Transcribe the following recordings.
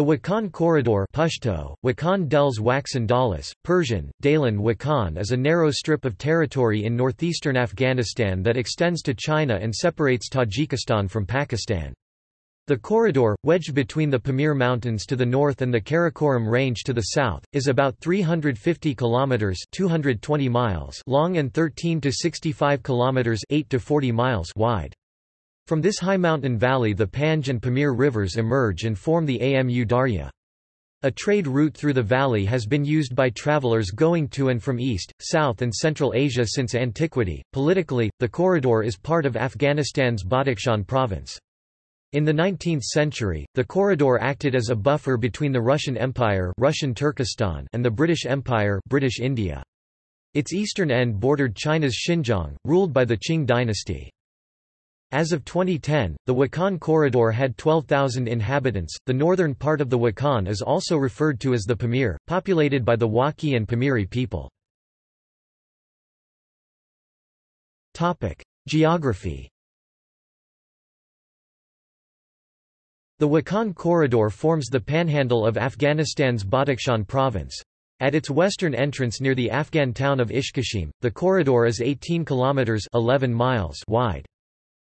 The Wakhan Corridor Pashto, Wakhan Dels Dalas, Persian, Dalan Wakhan is a narrow strip of territory in northeastern Afghanistan that extends to China and separates Tajikistan from Pakistan. The corridor, wedged between the Pamir Mountains to the north and the Karakoram Range to the south, is about 350 kilometers (220 miles) long and 13 to 65 kilometers (8 to 40 miles) wide. From this high mountain valley the Panj and Pamir rivers emerge and form the Amu Darya. A trade route through the valley has been used by travelers going to and from East, South and Central Asia since antiquity. Politically, the corridor is part of Afghanistan's Badakhshan province. In the 19th century, the corridor acted as a buffer between the Russian Empire Russian Turkestan and the British Empire British India. Its eastern end bordered China's Xinjiang, ruled by the Qing dynasty. As of 2010, the Wakhan corridor had 12,000 inhabitants. The northern part of the Wakhan is also referred to as the Pamir, populated by the Wakhi and Pamiri people. Topic: Geography The Wakhan Corridor forms the panhandle of Afghanistan's Badakhshan province. At its western entrance near the Afghan town of Ishkashim, the corridor is 18 kilometers 11 miles wide.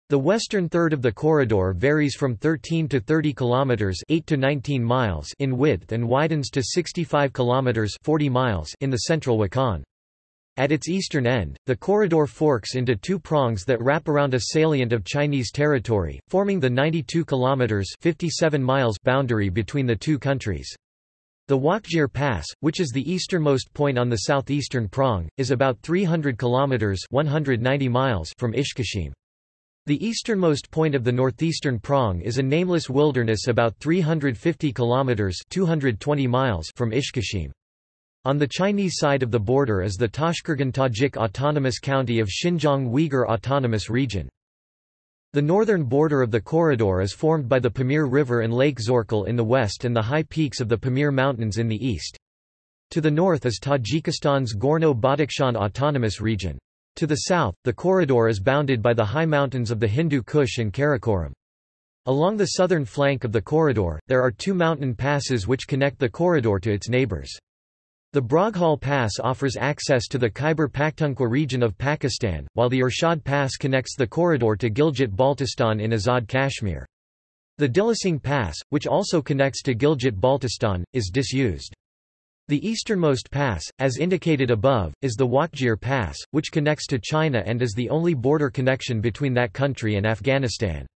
The western third of the corridor varies from 13 to 30 kilometers 8 to 19 miles in width and widens to 65 kilometers 40 miles in the central Wakhan. At its eastern end, the corridor forks into two prongs that wrap around a salient of Chinese territory, forming the 92 kilometers 57 miles boundary between the two countries. The Wakhjir Pass, which is the easternmost point on the southeastern prong, is about 300 kilometers 190 miles from Ishkashim. The easternmost point of the northeastern prong is a nameless wilderness about 350 kilometers 220 miles from Ishkashim. On the Chinese side of the border is the Tashqergan Tajik Autonomous County of Xinjiang Uyghur Autonomous Region. The northern border of the corridor is formed by the Pamir River and Lake Zorkul in the west and the high peaks of the Pamir Mountains in the east. To the north is Tajikistan's Gorno-Badakhshan Autonomous Region. To the south, the corridor is bounded by the high mountains of the Hindu Kush and Karakoram. Along the southern flank of the corridor, there are two mountain passes which connect the corridor to its neighbors. The Broghil Pass offers access to the Khyber Pakhtunkhwa region of Pakistan, while the Irshad Pass connects the corridor to Gilgit-Baltistan in Azad Kashmir. The Dilisang Pass, which also connects to Gilgit-Baltistan, is disused. The easternmost pass, as indicated above, is the Wakhjir Pass, which connects to China and is the only border connection between that country and Afghanistan.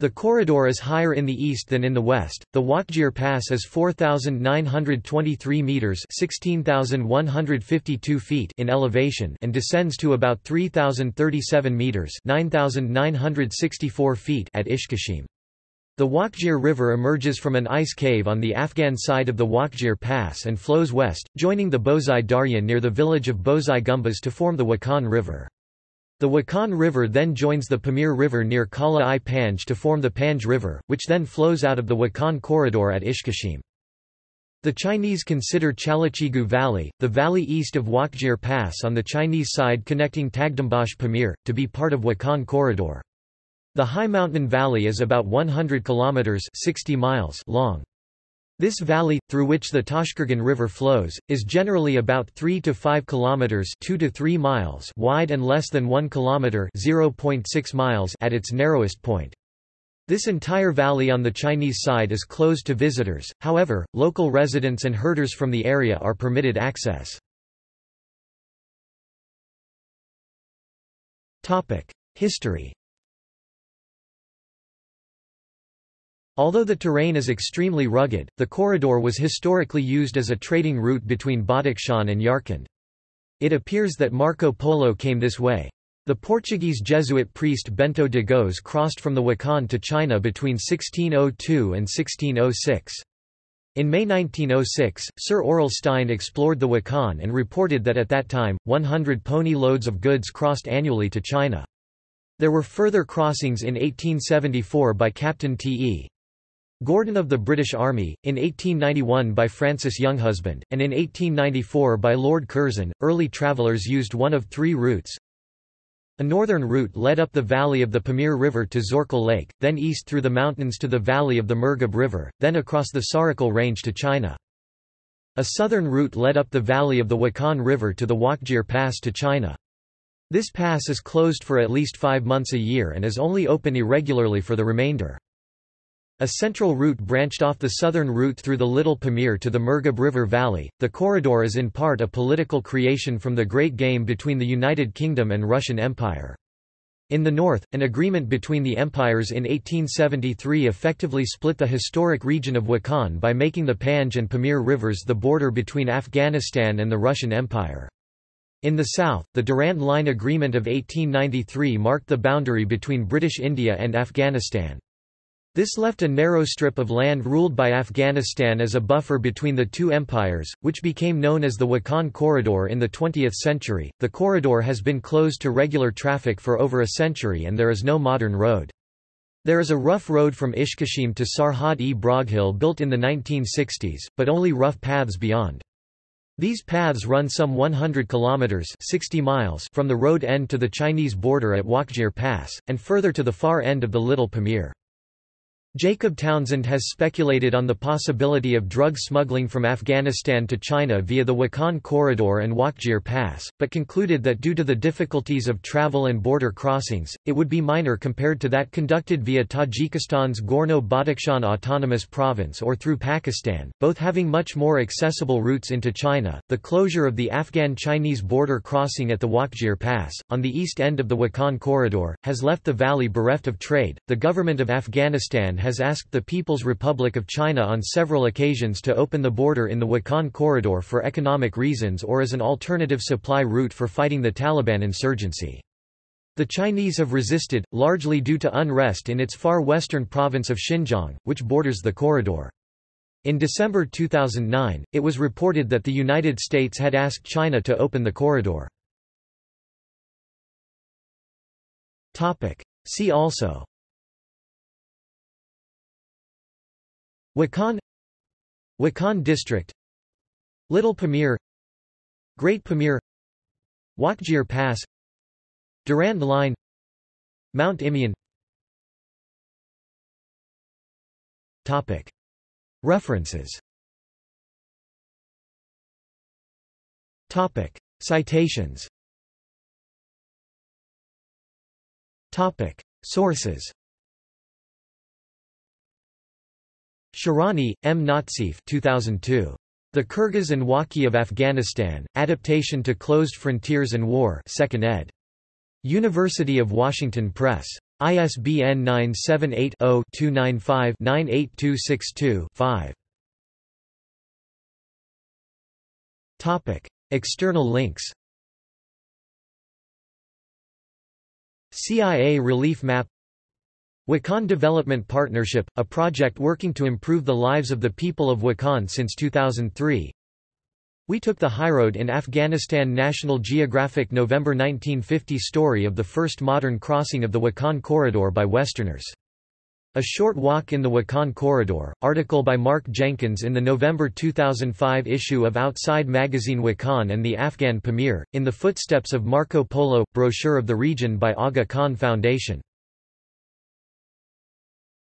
The corridor is higher in the east than in the west. The Wakhjir Pass is 4923 meters, 16152 feet in elevation and descends to about 3037 meters, 9964 feet at Ishkashim. The Wakhjir River emerges from an ice cave on the Afghan side of the Wakhjir Pass and flows west, joining the Bozai Darya near the village of Bozai Gumbaz to form the Wakhan River. The Wakhan River then joins the Pamir River near Kala i Panj to form the Panj River, which then flows out of the Wakhan corridor at Ishkashim. The Chinese consider Chalachigu Valley, the valley east of Wakhjir Pass on the Chinese side connecting Taghdumbash Pamir, to be part of Wakhan corridor. The high mountain valley is about 100 kilometers 60 miles long. This valley, through which the Tashqergan River flows, is generally about 3 to 5 kilometers 2 to 3 miles wide and less than 1 kilometer 0.6 miles at its narrowest point. This entire valley on the Chinese side is closed to visitors, however, local residents and herders from the area are permitted access. History Although the terrain is extremely rugged, the corridor was historically used as a trading route between Badakhshan and Yarkand. It appears that Marco Polo came this way. The Portuguese Jesuit priest Bento de Goes crossed from the Wakhan to China between 1602 and 1606. In May 1906, Sir Aurel Stein explored the Wakhan and reported that at that time, 100 pony loads of goods crossed annually to China. There were further crossings in 1874 by Captain T.E. Gordon of the British Army, in 1891 by Francis Younghusband, and in 1894 by Lord Curzon. Early travellers used one of three routes. A northern route led up the valley of the Pamir River to Zorkul Lake, then east through the mountains to the valley of the Murghab River, then across the Sarikol Range to China. A southern route led up the valley of the Wakhan River to the Wakhjir Pass to China. This pass is closed for at least five months a year and is only open irregularly for the remainder. A central route branched off the southern route through the Little Pamir to the Murghab River Valley. The corridor is in part a political creation from the Great Game between the United Kingdom and Russian Empire. In the north, an agreement between the empires in 1873 effectively split the historic region of Wakhan by making the Panj and Pamir rivers the border between Afghanistan and the Russian Empire. In the south, the Durand Line Agreement of 1893 marked the boundary between British India and Afghanistan. This left a narrow strip of land ruled by Afghanistan as a buffer between the two empires, which became known as the Wakhan Corridor in the 20th century. The corridor has been closed to regular traffic for over a century and there is no modern road. There is a rough road from Ishkashim to Sarhad-e-Broghil built in the 1960s, but only rough paths beyond. These paths run some 100 kilometers 60 miles from the road end to the Chinese border at Wakhjir Pass, and further to the far end of the Little Pamir. Jacob Townsend has speculated on the possibility of drug smuggling from Afghanistan to China via the Wakhan Corridor and Wakhjir Pass, but concluded that due to the difficulties of travel and border crossings, it would be minor compared to that conducted via Tajikistan's Gorno-Badakhshan Autonomous Province or through Pakistan, both having much more accessible routes into China. The closure of the Afghan-Chinese border crossing at the Wakhjir Pass, on the east end of the Wakhan Corridor, has left the valley bereft of trade. The government of Afghanistan has asked the People's Republic of China on several occasions to open the border in the Wakhan corridor for economic reasons or as an alternative supply route for fighting the Taliban insurgency. The Chinese have resisted, largely due to unrest in its far western province of Xinjiang, which borders the corridor. In December 2009, it was reported that the United States had asked China to open the corridor. See also Wakhan Wakhan District Little Pamir Great Pamir Wakhjir Pass Durand Line Mount Imyan Topic. References Topic. Citations Topic. Sources Shahrani, M. Nazif 2002. The Kyrgyz and Wakhi of Afghanistan, Adaptation to Closed Frontiers and War 2nd ed. University of Washington Press. ISBN 978-0-295-98262-5. External links CIA Relief Map Wakhan Development Partnership, a project working to improve the lives of the people of Wakhan since 2003. We took the highroad in Afghanistan National Geographic November 1950 story of the first modern crossing of the Wakhan Corridor by Westerners. A Short Walk in the Wakhan Corridor, article by Mark Jenkins in the November 2005 issue of Outside magazine Wakhan and the Afghan Pamir, in the footsteps of Marco Polo, brochure of the region by Aga Khan Foundation.